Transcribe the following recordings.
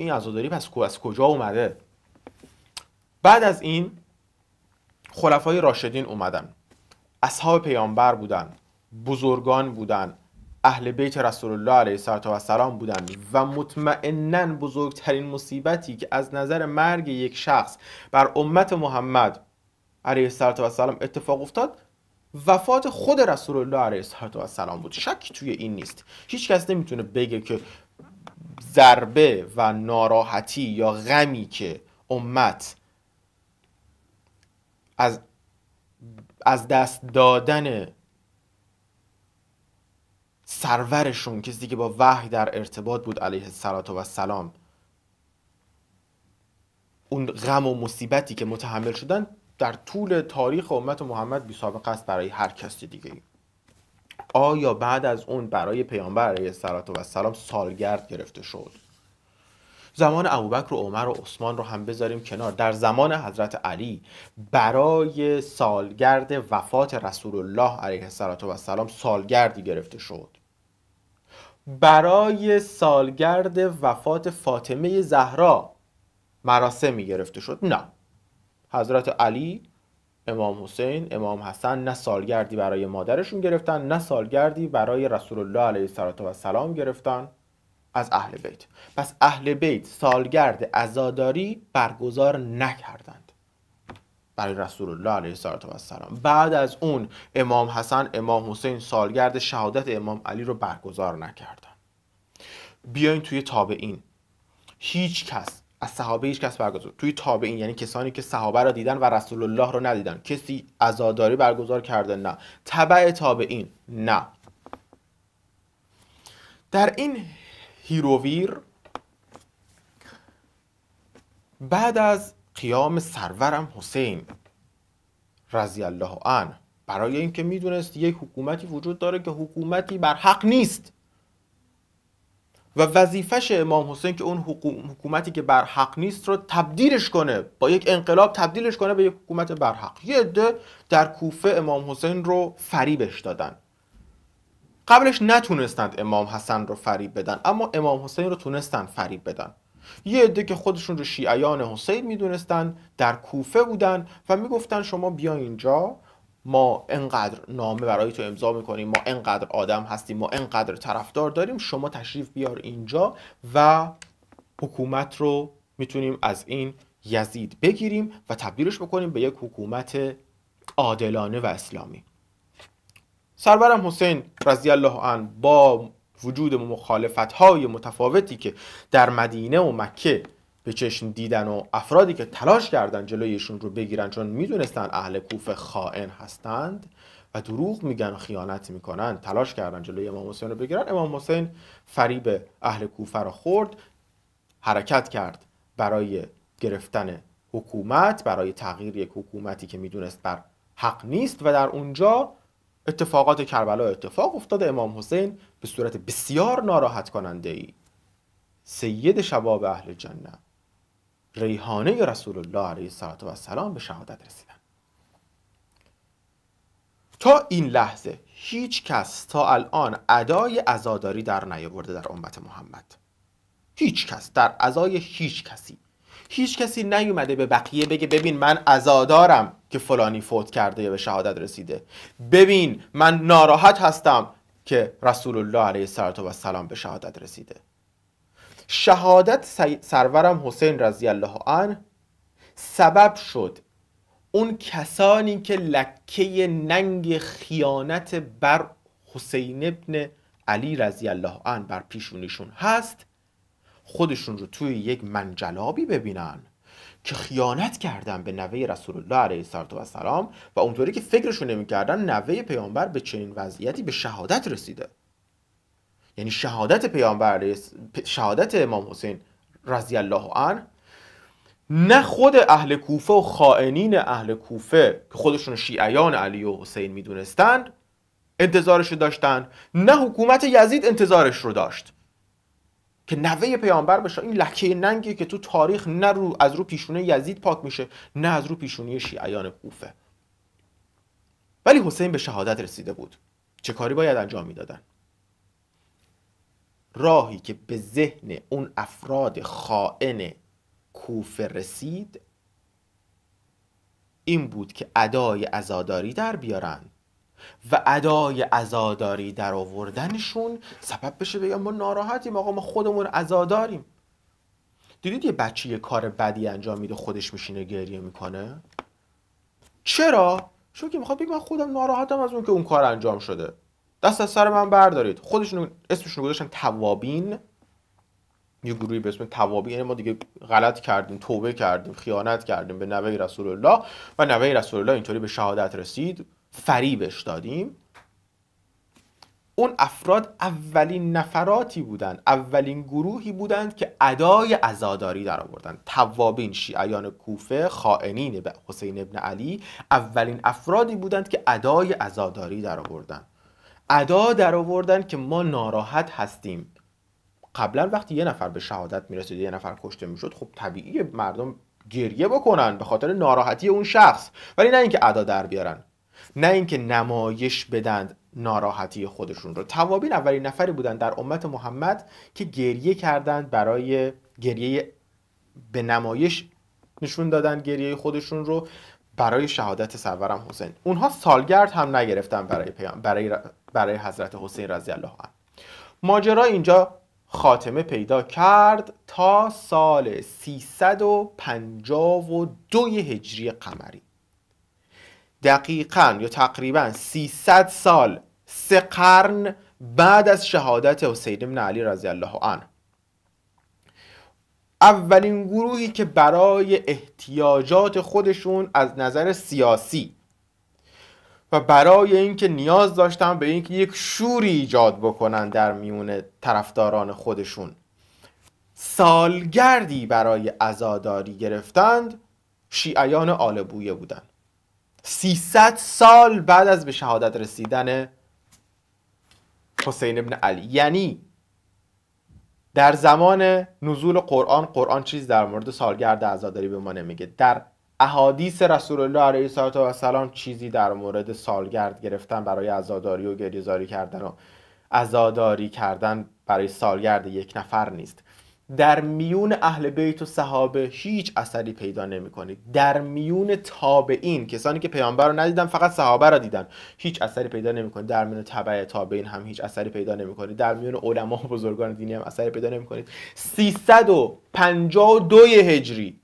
این عزاداری پس از کجا اومده؟ بعد از این خلفای راشدین اومدن. اصحاب پیامبر بودن بزرگان بودن اهل بیت رسول الله علیه و سلام بودن و مطمئنا بزرگترین مصیبتی که از نظر مرگ یک شخص بر امت محمد علیه و سلام اتفاق افتاد وفات خود رسول الله علیه و سلام بود. شکی توی این نیست. هیچ کس نمی‌تونه بگه که ضربه و ناراحتی یا غمی که امت از از دست دادن سرورشون کسی که با وحی در ارتباط بود علیه السلام اون غم و مصیبتی که متحمل شدن در طول تاریخ امت محمد بی سابقه است برای هر کسی دیگه. آیا بعد از اون برای پیامبر علیه السلام سالگرد گرفته شد؟ زمان ابوبکر و عمر و عثمان رو هم بذاریم کنار. در زمان حضرت علی برای سالگرد وفات رسول الله علیه السلام سالگردی گرفته شد. برای سالگرد وفات فاطمه زهرا مراسمی گرفته شد؟ نه. حضرت علی امام حسین امام حسن نه سالگردی برای مادرشون گرفتن نه سالگردی برای رسول الله علیه السلام گرفتن از اهل بیت. پس اهل بیت سالگرد عزاداری برگزار نکردند برای رسول الله علیه السلام بعد از اون امام حسن امام حسین سالگرد شهادت امام علی رو برگزار نکردن. بیاین توی تابعین. هیچ کس از صحابه هیچ کس برگزار توی تابعین یعنی کسانی که صحابه را دیدن و رسول الله رو ندیدن. کسی عزاداری برگزار کرده؟ نه. تبع تابعین؟ نه. در این هیروویر بعد از قیام سرورم حسین رضی الله عنه برای اینکه می‌دونست یک حکومتی وجود داره که حکومتی بر حق نیست. و وظیفش امام حسین که اون حکومتی که بر حق نیست رو تبدیلش کنه با یک انقلاب تبدیلش کنه به یک حکومت بر حق یه عده در کوفه امام حسین رو فریبش دادن. قبلش نتونستند امام حسن رو فریب بدن اما امام حسین رو تونستن فریب بدن. یه عده که خودشون رو شیعیان حسین می‌دونستن در کوفه بودن و می‌گفتن شما بیا اینجا ما انقدر نامه برای تو امضا می‌کنیم ما انقدر آدم هستیم ما انقدر طرفدار داریم شما تشریف بیار اینجا و حکومت رو می‌تونیم از این یزید بگیریم و تبدیلش بکنیم به یک حکومت عادلانه و اسلامی. سرورم حسین رضی الله عنه با وجود مخالفت های متفاوتی که در مدینه و مکه به چشم دیدن و افرادی که تلاش کردن جلویشون رو بگیرن چون می‌دونستن اهل کوفه خائن هستند و دروغ میگن و خیانت می‌کنن. تلاش کردن جلوی امام حسین رو بگیرن. امام حسین فریب اهل کوفه رو خورد حرکت کرد برای گرفتن حکومت برای تغییر یک حکومتی که می‌دونست بر حق نیست و در اونجا اتفاقات کربلا اتفاق افتاده. امام حسین به صورت بسیار ناراحت کننده ای سید شباب اهل جنه ریحانه رسول الله علیه السلام به شهادت رسیدن. تا این لحظه هیچ کس تا الان ادای عزاداری در نیاورده در امت محمد. هیچ کس در ازای هیچ کسی. هیچ کسی نیومده به بقیه بگه ببین من عزادارم که فلانی فوت کرده یا به شهادت رسیده. ببین من ناراحت هستم که رسول الله علیه السلام به شهادت رسیده. شهادت سرورم حسین رضی الله عنه سبب شد اون کسانی که لکه ننگ خیانت بر حسین ابن علی رضی الله عنه بر پیشونیشون هست خودشون رو توی یک منجلابی ببینن که خیانت کردن به نوه رسول الله علیه السلام و اونطوری که فکرشون نمی‌کردن نوه پیامبر به چنین وضعیتی به شهادت رسیده. یعنی شهادت پیامبر شهادت امام حسین رضی الله عنه نه خود اهل کوفه و خائنین اهل کوفه که خودشون شیعیان علی و حسین می‌دونستند انتظارش رو داشتن نه حکومت یزید انتظارش رو داشت. که نوه پیامبر بشه این لکه ننگی که تو تاریخ نه رو از رو پیشونه یزید پاک میشه نه از رو پیشونی شیعیان کوفه. ولی حسین به شهادت رسیده بود. چه کاری باید انجام می‌دادن؟ راهی که به ذهن اون افراد خائن کوفه رسید این بود که ادای ازاداری در بیارن و ادای ازاداری در آوردنشون سبب بشه بگم ما ناراحتیم آقا ما خودمون ازاداریم دیدید یه بچه یه کار بدی انجام میده خودش میشینه گریه می‌کنه؟ چرا؟ چون که می‌خواد بگه من خودم ناراحتم از اون که اون کار انجام شده. دست از سر من بردارید. خودشون اسمشون گذاشتن توابین. یه گروهی به اسم توابین. یعنی ما دیگه غلط کردیم توبه کردیم خیانت کردیم به نوه رسول الله و نوه رسول الله اینطوری به شهادت رسید. فریبش دادیم. اون افراد اولین نفراتی بودند اولین گروهی بودند که ادای عزاداری در آوردن. توابین شیعیان کوفه خائنین به حسین ابن علی اولین افرادی بودند که ادای عزاداری در آوردن. ادا در آوردن که ما ناراحت هستیم. قبلا وقتی یه نفر به شهادت می‌رسید یه نفر کشته می‌شد خب طبیعی مردم گریه بکنن به خاطر ناراحتی اون شخص. ولی نه اینکه ادا در بیارن نه اینکه نمایش بدند ناراحتی خودشون رو. توابین اولین نفری بودن در امت محمد که گریه کردند برای گریه به نمایش نشون دادن گریه خودشون رو برای شهادت سرورم حسین. اونها سالگرد هم نگرفتن برای برای برای حضرت حسین رضی الله عنه. ماجرا اینجا خاتمه پیدا کرد تا سال 352 هجری قمری. دقیقا یا تقریبا 300 سال سه قرن بعد از شهادت حسین بن علی رضی الله عنه. اولین گروهی که برای احتیاجات خودشون از نظر سیاسی و برای اینکه نیاز داشتن به اینکه یک شوری ایجاد بکنن در میون طرفداران خودشون. سالگردی برای عزاداری گرفتند شیعیان آل بویه بودند 300 سال بعد از به شهادت رسیدن حسین ابن علی. یعنی در زمان نزول قرآن قرآن چیز در مورد سالگرد عزاداری به ما نمیگه. در احادیث رسول الله علیه و سلام چیزی در مورد سالگرد گرفتن برای عزاداری و گریزاری کردن و عزاداری کردن برای سالگرد یک نفر نیست. در میون اهل بیت و صحابه هیچ اثری پیدا نمی کنید در میون تابعین کسانی که پیامبر رو ندیدن فقط صحابه را دیدن. هیچ اثری پیدا نمی کنید در میون تبع تابعین هم هیچ اثری پیدا نمی کنید در میون علما و بزرگان دینی هم اثری پیدا نمی کنید 352 هجری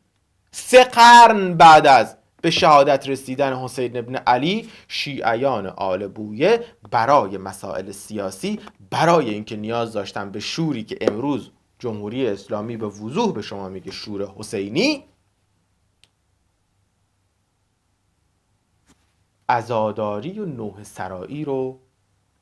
سه قرن بعد از به شهادت رسیدن حسین ابن علی شیعیان آل بویه برای مسائل سیاسی برای اینکه نیاز داشتن به شوری که امروز جمهوری اسلامی به وضوح به شما میگه شور حسینی ازاداری و نوه سرایی رو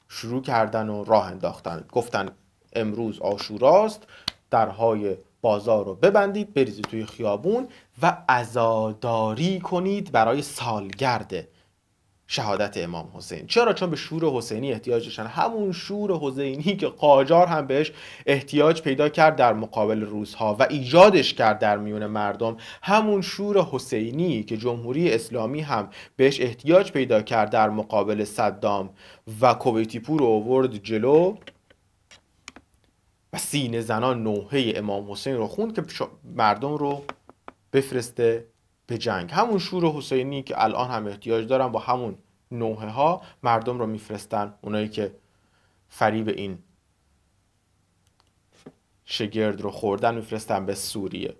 شروع کردن و راه انداختن. گفتن امروز آشوراست درهای بازار رو ببندید بریزید توی خیابون و ازاداری کنید برای سالگرد شهادت امام حسین. چرا؟ چون به شور حسینی احتیاج داشتن. همون شور حسینی که قاجار هم بهش احتیاج پیدا کرد در مقابل روزها و ایجادش کرد در میون مردم. همون شور حسینی که جمهوری اسلامی هم بهش احتیاج پیدا کرد در مقابل صدام و کویتی پور رو آورد جلو. و سینه زنان نوحه امام حسین رو خوند که مردم رو بفرسته به جنگ. همون شور حسینی که الان هم احتیاج دارن با همون نوحه ها مردم رو میفرستن. اونایی که فریب این شگرد رو خوردن میفرستن به سوریه.